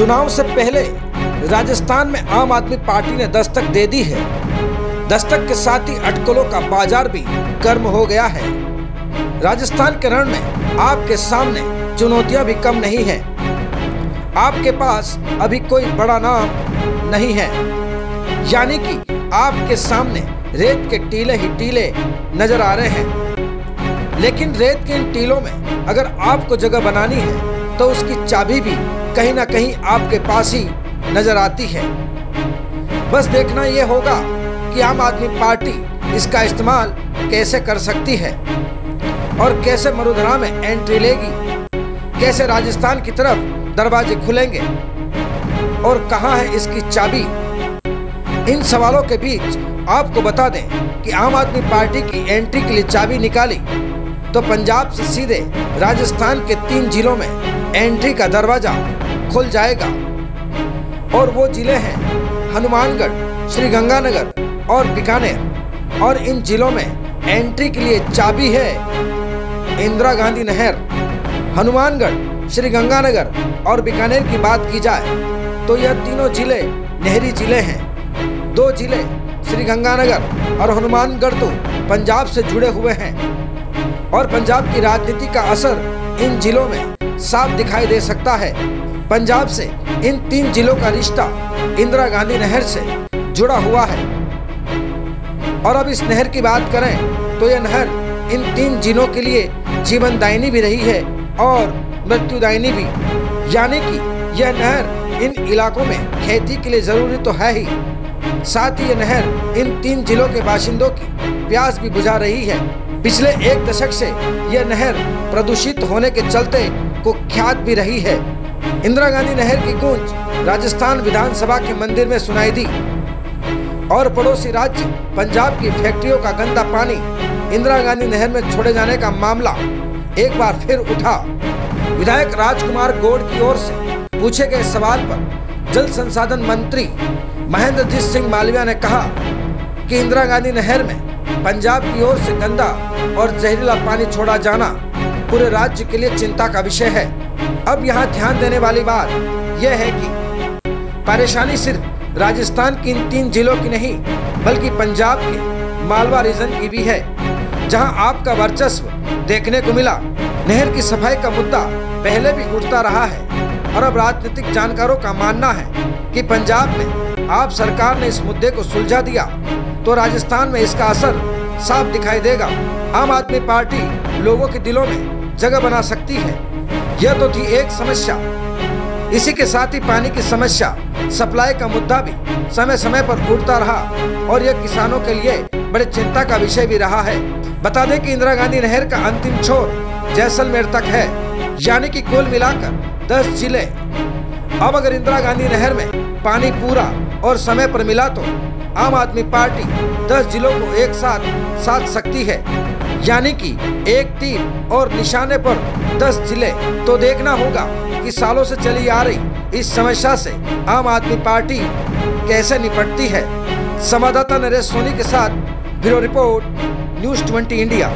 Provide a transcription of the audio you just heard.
चुनाव से पहले राजस्थान में आम आदमी पार्टी ने दस्तक दे दी है। दस्तक के साथ ही अटकलों का बाज़ार भी गर्म हो गया है। राजस्थान के रण में आपके सामने चुनौतियाँ भी कम नहीं हैं। आपके पास अभी कोई बड़ा नाम नहीं है। यानी कि आपके सामने रेत के टीले ही टीले नज़र आ रहे हैं। लेकिन रेत के इन टीलों में अगर आपको जगह बनानी है तो उसकी चाबी भी कहीं ना कहीं आपके पास ही नज़र आती है। बस देखना यह होगा कि आम आदमी पार्टी इसका इस्तेमाल कैसे कर सकती है और कैसे मरुधरा में एंट्री लेगी, कैसे राजस्थान की तरफ़ दरवाजे खुलेंगे और कहाँ है इसकी चाबी। इन सवालों के बीच आपको बता दें कि आम आदमी पार्टी की एंट्री के लिए चाबी निकाली तो पंजाब से सीधे राजस्थान के तीन जिलों में एंट्री का दरवाज़ा खुल जाएगा। और वो ज़िले हैं हनुमानगढ़, श्री गंगानगर और बीकानेर। और इन जिलों में एंट्री के लिए चाबी है इंदिरा गांधी नहर। हनुमानगढ़, श्री गंगानगर और बीकानेर की बात की जाए तो यह तीनों ज़िले नहरी ज़िले हैं। दो ज़िले श्री गंगानगर और हनुमानगढ़ तो पंजाब से जुड़े हुए हैं। और पंजाब की राजनीति का असर इन जिलों में साफ़ दिखाई दे सकता है। पंजाब से इन तीन जिलों का रिश्ता इंदिरा गांधी नहर से जुड़ा हुआ है। और अब इस नहर की बात करें तो यह नहर इन तीन जिलों के लिए जीवनदायिनी भी रही है और मृत्युदायिनी भी। यानी कि यह नहर इन इलाकों में खेती के लिए ज़रूरी तो है ही। साथ ही यह नहर इन तीन जिलों के बाशिंदों की प्यास भी बुझा रही है। पिछले एक दशक से यह नहर प्रदूषित होने के चलते कुख्यात भी रही है। इंदिरा गांधी नहर की गूंज राजस्थान विधानसभा के मंदिर में सुनाई दी। और पड़ोसी राज्य पंजाब की फैक्ट्रियों का गंदा पानी इंदिरा गांधी नहर में छोड़े जाने का मामला एक बार फिर उठा। विधायक राजकुमार गोड की ओर से पूछे गए सवाल पर जल संसाधन मंत्री महेंद्रजीत सिंह मालविया ने कहा कि इंदिरा गांधी नहर में पंजाब की ओर से गंदा और जहरीला पानी छोड़ा जाना पूरे राज्य के लिए चिंता का विषय है। अब यहाँ ध्यान देने वाली बात यह है कि परेशानी सिर्फ़ राजस्थान की इन तीन जिलों की नहीं, बल्कि पंजाब के मालवा रीजन की भी है, जहाँ आपका वर्चस्व देखने को मिला। नहर की सफ़ाई का मुद्दा पहले भी उठता रहा है और अब राजनीतिक जानकारों का मानना है कि पंजाब में आप सरकार ने इस मुद्दे को सुलझा दिया तो राजस्थान में इसका असर साफ़ दिखाई देगा। आम आदमी पार्टी लोगों के दिलों में जगह बना सकती है। यह तो थी एक समस्या। इसी के साथ ही पानी की समस्या, सप्लाई का मुद्दा भी समय समय पर उठता रहा और यह किसानों के लिए बड़े चिंता का विषय भी रहा है। बता दें कि इंदिरा गांधी नहर का अंतिम छोर जैसलमेर तक है, यानी कि कुल मिलाकर 10 ज़िले। अब अगर इंदिरा गांधी नहर में पानी पूरा और समय पर मिला तो आम आदमी पार्टी 10 जिलों को एक साथ साध सकती है। यानी कि एक तीर और निशाने पर 10 ज़िले। तो देखना होगा कि सालों से चली आ रही इस समस्या से आम आदमी पार्टी कैसे निपटती है। संवाददाता नरेश सोनी के साथ ब्यूरो रिपोर्ट, न्यूज़ 20 इंडिया।